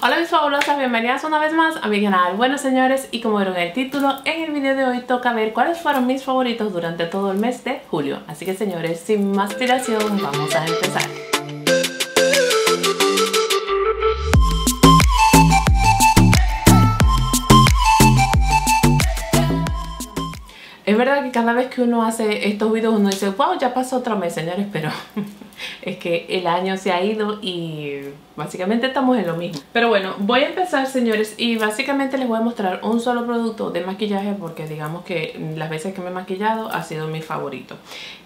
Hola mis fabulosas, bienvenidas una vez más a mi canal. Bueno señores, y como vieron el título, en el video de hoy toca ver cuáles fueron mis favoritos durante todo el mes de julio. Así que señores, sin más dilación, vamos a empezar. Es verdad que cada vez que uno hace estos videos uno dice, wow, ya pasó otro mes señores, pero es que el año se ha ido y básicamente estamos en lo mismo. Pero bueno, voy a empezar señores y básicamente les voy a mostrar un solo producto de maquillaje porque digamos que las veces que me he maquillado ha sido mi favorito.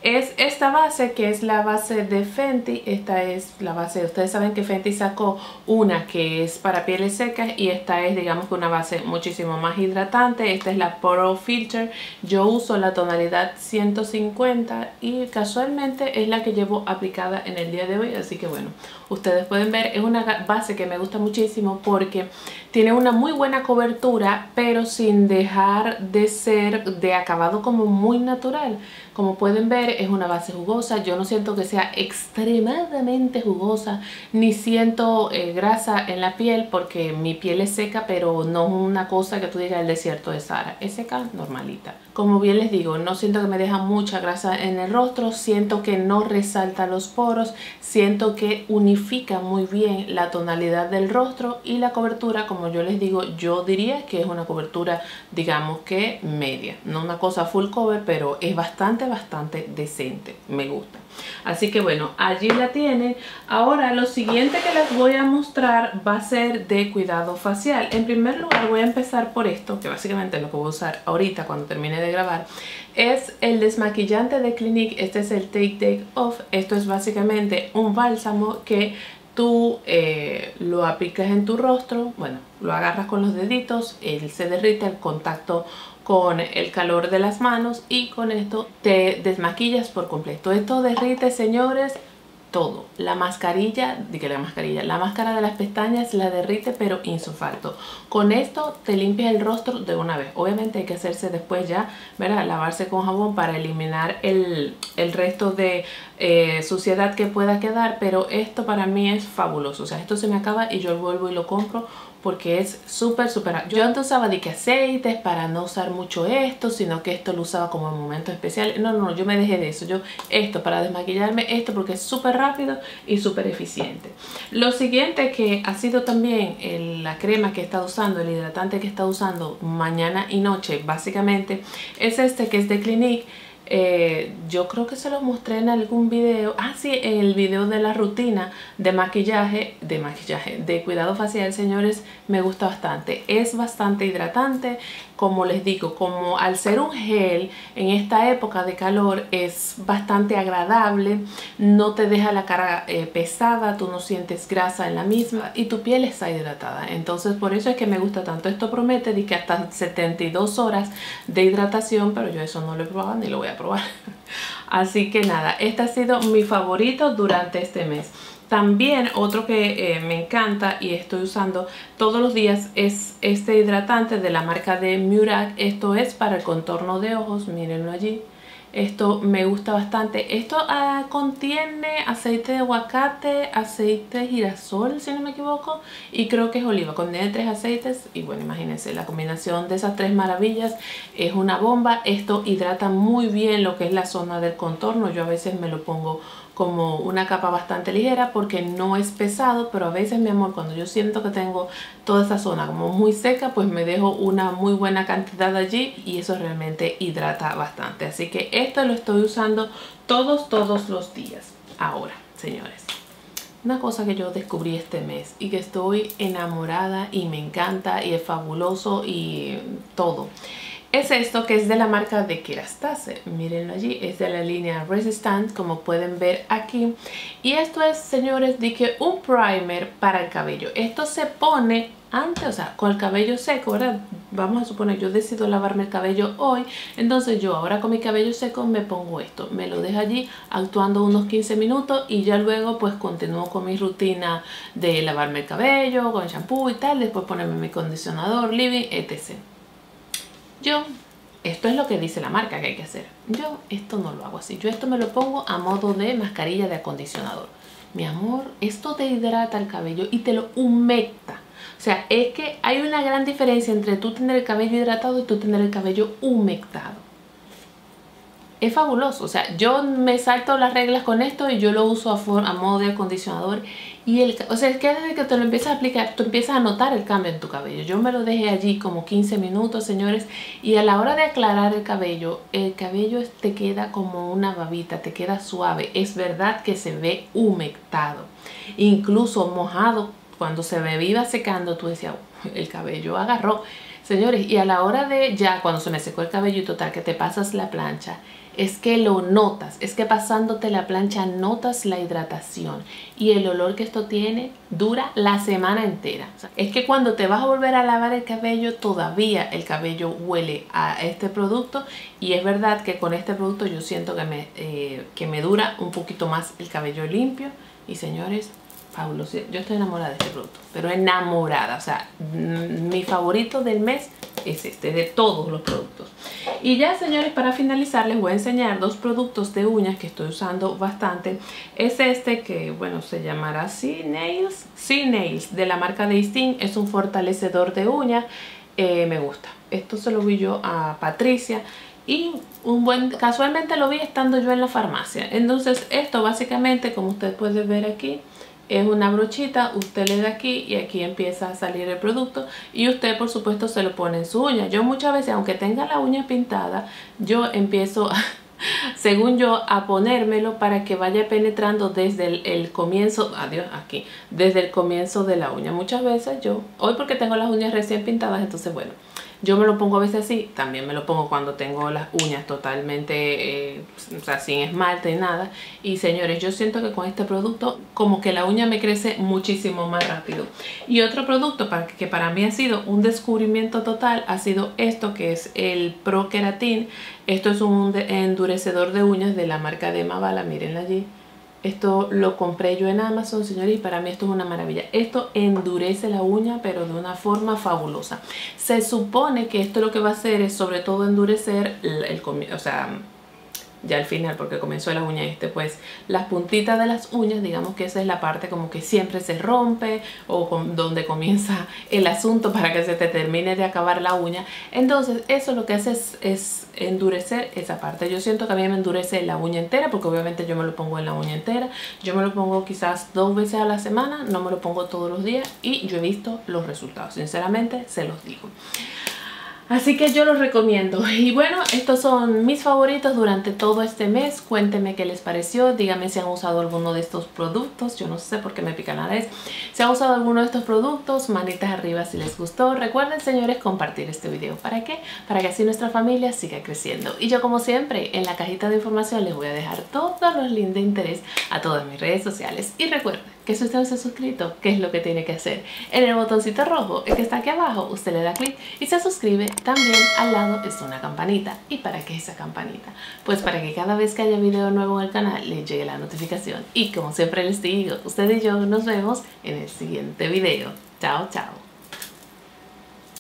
Es esta base que es la base de Fenty, esta es la base, ustedes saben que Fenty sacó una que es para pieles secas y esta es digamos que una base muchísimo más hidratante, esta es la Poro Filter, yo uso la tonalidad 150 y casualmente es la que llevo aplicada en el día de hoy, así que bueno, ustedes pueden ver, es una base que me gusta muchísimo porque tiene una muy buena cobertura, pero sin dejar de ser de acabado como muy natural. Como pueden ver es una base jugosa, yo no siento que sea extremadamente jugosa, ni siento eh, grasa en la piel porque mi piel es seca, pero no es una cosa que tú digas el desierto de Sara, es seca normalita. Como bien les digo, no siento que me deja mucha grasa en el rostro, siento que no resalta los poros, siento que unifica muy bien la tonalidad del rostro y la cobertura, como yo les digo, yo diría que es una cobertura, digamos que media, no una cosa full cover, pero es bastante, bastante decente, me gusta. Así que bueno, allí la tienen. Ahora lo siguiente que les voy a mostrar va a ser de cuidado facial. En primer lugar voy a empezar por esto, que básicamente lo que voy a usar ahorita cuando termine de grabar. Es el desmaquillante de Clinique, este es el Take Take Off. Esto es básicamente un bálsamo que tú eh, lo aplicas en tu rostro, bueno, lo agarras con los deditos, él se derrite al contacto con el calor de las manos y con esto te desmaquillas por completo. Esto derrite, señores, todo. La mascarilla, que la mascarilla, la máscara de las pestañas la derrite pero insufalto. Con esto te limpias el rostro de una vez. Obviamente hay que hacerse después ya, ¿verdad? Lavarse con jabón para eliminar el, resto de eh, suciedad que pueda quedar, pero esto para mí es fabuloso. O sea, esto se me acaba y yo vuelvo y lo compro porque es súper, súper... Yo antes usaba de que aceites para no usar mucho esto, sino que esto lo usaba como en momentos especiales. No, no, no, yo me dejé de eso. Yo esto para desmaquillarme, esto porque es súper rápido y súper eficiente. Lo siguiente que ha sido también la crema que he estado usando, el hidratante que he estado usando mañana y noche, básicamente, es este que es de Clinique eh, yo creo que se lo mostré en algún video, ah sí, en el video de la rutina de maquillaje, de maquillaje, de cuidado facial, señores, me gusta bastante. Es bastante hidratante, como les digo, como al ser un gel en esta época de calor es bastante agradable, no te deja la cara eh, pesada, tú no sientes grasa en la misma y tu piel está hidratada. Entonces por eso es que me gusta tanto. Esto promete de que hasta 72 horas de hidratación, pero yo eso no lo he probado ni lo voy a probar. Así que nada, este ha sido mi favorito durante este mes. También otro que eh, me encanta y estoy usando todos los días es este hidratante de la marca de Murad. Esto es para el contorno de ojos, mírenlo allí. Esto me gusta bastante. Esto ah, contiene aceite de aguacate, aceite de girasol, si no me equivoco, y creo que es oliva. Contiene tres aceites y bueno, imagínense, la combinación de esas tres maravillas es una bomba. Esto hidrata muy bien lo que es la zona del contorno. Yo a veces me lo pongo como una capa bastante ligera porque no es pesado, pero a veces mi amor cuando yo siento que tengo toda esa zona como muy seca pues me dejo una muy buena cantidad allí y eso realmente hidrata bastante. Así que esto lo estoy usando todos, todos los días. Ahora, señores. Una cosa que yo descubrí este mes y que estoy enamorada y me encanta y es fabuloso y todo es esto que es de la marca de Kerastase. Mírenlo allí, es de la línea Resistant, como pueden ver aquí. Y esto es, señores, de que un primer para el cabello. Esto se pone antes, o sea, con el cabello seco, ¿verdad? Vamos a suponer, yo decido lavarme el cabello hoy, entonces yo ahora con mi cabello seco me pongo esto, me lo dejo allí actuando unos 15 minutos y ya luego pues continúo con mi rutina de lavarme el cabello, con shampoo y tal, después ponerme mi condicionador, living, etc. Yo, esto es lo que dice la marca que hay que hacer. Yo esto no lo hago así. Yo esto me lo pongo a modo de mascarilla de acondicionador. Mi amor, esto te hidrata el cabello y te lo humecta. sea, es que hay una gran diferencia entre tú tener el cabello hidratado y tú tener el cabello humectado. Es fabuloso, o sea, yo me salto las reglas con esto y yo lo uso a, a modo de acondicionador y el, o sea, es que desde que te lo empiezas a aplicar, tú empiezas a notar el cambio en tu cabello. Yo me lo dejé allí como 15 minutos, señores, y a la hora de aclarar el cabello, el cabello te queda como una babita, te queda suave. Es verdad que se ve humectado, incluso mojado cuando se me iba secando, tú decías, el cabello agarró. Señores, y a la hora de ya, cuando se me secó el cabello y total, que te pasas la plancha, es que lo notas, es que pasándote la plancha notas la hidratación y el olor que esto tiene dura la semana entera. es que cuando te vas a volver a lavar el cabello, todavía el cabello huele a este producto y es verdad que con este producto yo siento que me, eh, que me dura un poquito más el cabello limpio y señores, fabuloso. Yo estoy enamorada de este producto, pero enamorada. O sea, mi favorito del mes es este, de todos los productos. Y ya, señores, para finalizar les voy a enseñar dos productos de uñas que estoy usando bastante. Es este que, bueno, se llamará C-Nails. C-Nails, de la marca de Istin. Es un fortalecedor de uñas. Eh, me gusta. Esto se lo vi yo a Patricia y un buen casualmente lo vi estando yo en la farmacia entonces esto básicamente como usted puede ver aquí es una brochita, usted le da aquí y aquí empieza a salir el producto y usted por supuesto se lo pone en su uña. Yo muchas veces, aunque tenga la uña pintada, yo empiezo, según yo, a ponérmelo para que vaya penetrando desde el, el, comienzo, adiós, aquí, desde el comienzo de la uña. Muchas veces yo, hoy porque tengo las uñas recién pintadas, entonces bueno, yo me lo pongo a veces así, también me lo pongo cuando tengo las uñas totalmente, eh, o sea, sin esmalte y nada. Y señores, yo siento que con este producto como que la uña me crece muchísimo más rápido. Y otro producto que para mí ha sido un descubrimiento total ha sido esto que es el Pro Keratin. Esto es un endurecedor de uñas de la marca de Mavala, mírenla allí. Esto lo compré yo en Amazon, señores, y para mí esto es una maravilla. Esto endurece la uña, pero de una forma fabulosa. Se supone que esto lo que va a hacer es sobre todo endurecer el, el o sea, ya al final porque comenzó la uña este pues las puntitas de las uñas digamos que esa es la parte como que siempre se rompe o con, donde comienza el asunto para que se te termine de acabar la uña. Entonces eso lo que hace es, endurecer esa parte. Yo siento que a mí me endurece la uña entera porque obviamente yo me lo pongo en la uña entera. Yo me lo pongo quizás dos veces a la semana no me lo pongo todos los días y yo he visto los resultados. Sinceramente se los digo Así que yo los recomiendo. Y bueno, estos son mis favoritos durante todo este mes. Cuéntenme qué les pareció. Díganme si han usado alguno de estos productos. Yo no sé por qué me pica la vez. Si han usado alguno de estos productos, manitas arriba si les gustó. Recuerden, señores, compartir este video. ¿Para qué? Para que así nuestra familia siga creciendo. Y yo, como siempre, en la cajita de información les voy a dejar todos los links de interés a todas mis redes sociales. Y recuerden, que si usted no se ha suscrito, ¿qué es lo que tiene que hacer? En el botoncito rojo, el que está aquí abajo, usted le da clic y se suscribe. También al lado está una campanita. ¿Y para qué esa campanita? Pues para que cada vez que haya video nuevo en el canal le llegue la notificación. Y como siempre les digo, usted y yo nos vemos en el siguiente video. Chao, chao.